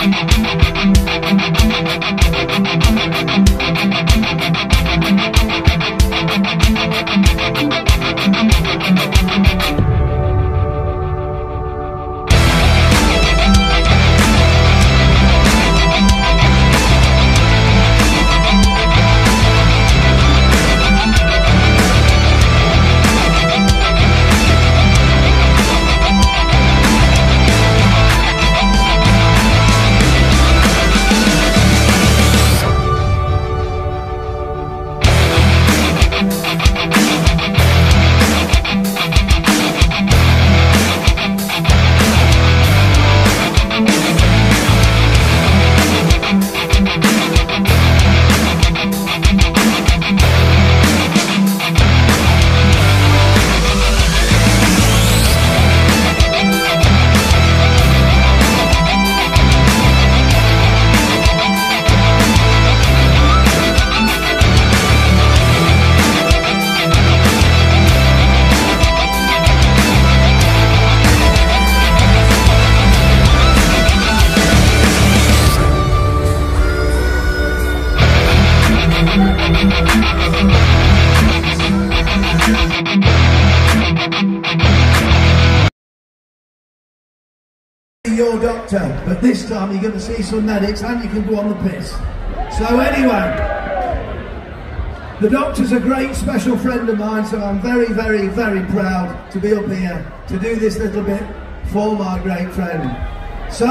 Thank you. Your doctor, but this time you're going to see some medics and you can go on the piss. So anyway, the doctor's a great special friend of mine, so I'm very, very, very proud to be up here to do this little bit for my great friend. So,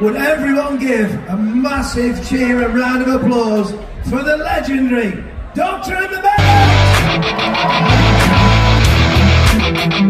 would everyone give a massive cheer and round of applause for the legendary Doctor and the Well